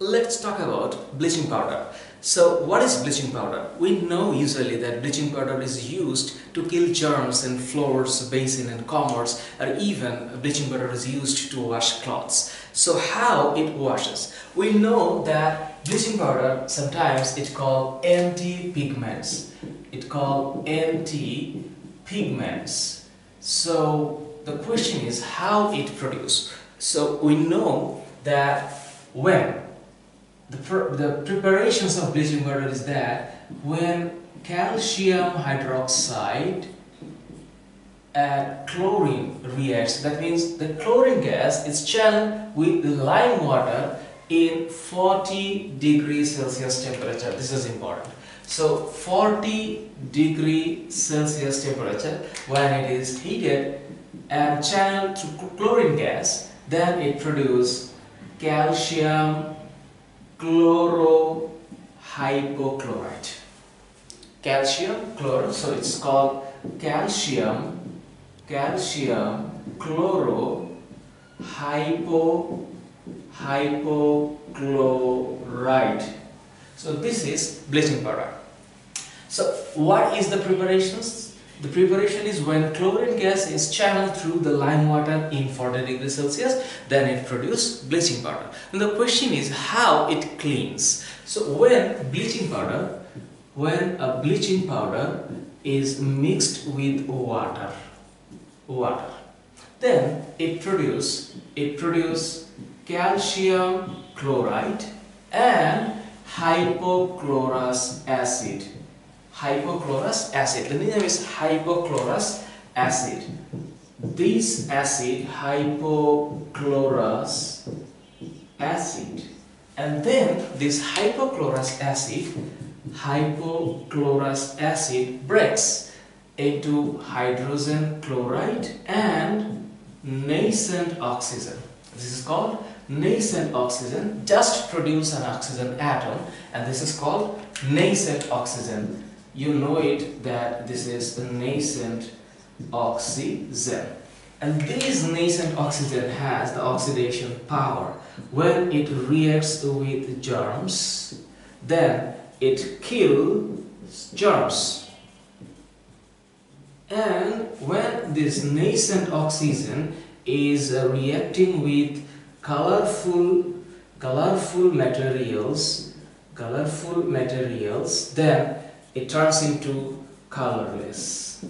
let's talk about bleaching powder. So what is bleaching powder? We know usually that bleaching powder is used to kill germs in floors, basin and commodes or even bleaching powder is used to wash clothes. So how it washes? We know that bleaching powder sometimes it called anti-pigments. It called anti-pigments. So the question is how it produce. So we know that when the, the preparations of bleaching powder is that when calcium hydroxide and chlorine reacts, that means the chlorine gas is channeled with lime water in 40 degrees Celsius temperature. This is important. So 40 degree Celsius temperature when it is heated and channeled to chlorine gas, then it produces calcium chlorohypochlorite. Calcium chloro, so it's called calcium, calcium chloro hypo hypochlorite. So this is bleaching powder. So what is the preparations? The preparation is when chlorine gas is channeled through the lime water in 40 degrees Celsius, then it produces bleaching powder. And the question is how it cleans. So when bleaching powder, when a bleaching powder is mixed with water, water, then it produces it produce calcium chloride and hypochlorous acid hypochlorous acid. The name is hypochlorous acid. This acid, hypochlorous acid, and then this hypochlorous acid, hypochlorous acid breaks into hydrogen chloride and nascent oxygen. This is called nascent oxygen. Just produce an oxygen atom and this is called nascent oxygen you know it that this is a nascent oxygen. And this nascent oxygen has the oxidation power. When it reacts with germs then it kills germs. And when this nascent oxygen is uh, reacting with colorful colorful materials colorful materials then it turns into colorless.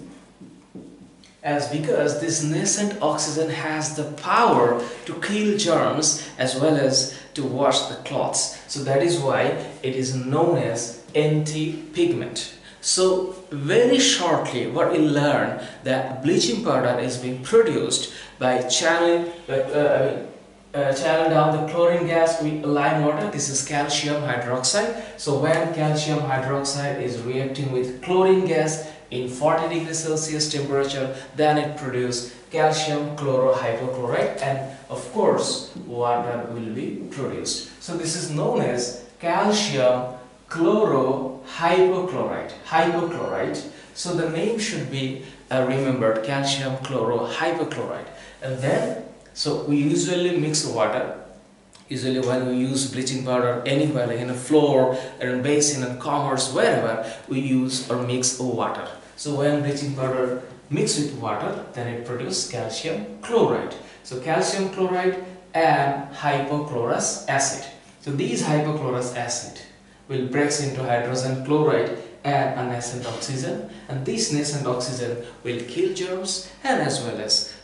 As because this nascent oxygen has the power to kill germs as well as to wash the cloths. So that is why it is known as anti-pigment. So very shortly what we learn that bleaching powder is being produced by channeling, uh, uh, uh, channel down the chlorine gas with lime water. This is calcium hydroxide. So when calcium hydroxide is reacting with chlorine gas in 40 degrees celsius temperature then it produces calcium chlorohypochlorite and of course water will be produced. So this is known as calcium chlorohypochlorite hypochlorite. So the name should be uh, remembered calcium chlorohypochlorite and then so we usually mix water. Usually when we use bleaching powder anywhere like in a floor or in a basin and commerce wherever we use or mix water. So when bleaching powder mix with water then it produces calcium chloride. So calcium chloride and hypochlorous acid. So these hypochlorous acid will breaks into hydrogen chloride and a nascent oxygen and this nascent oxygen will kill germs and as well as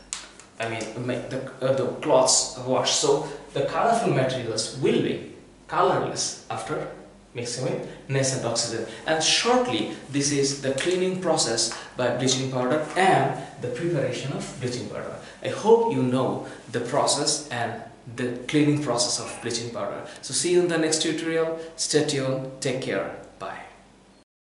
I mean, make the, uh, the cloths wash. So the colorful materials will be colorless after mixing with nascent oxygen. And shortly, this is the cleaning process by bleaching powder and the preparation of bleaching powder. I hope you know the process and the cleaning process of bleaching powder. So see you in the next tutorial. Stay tuned. Take care. Bye.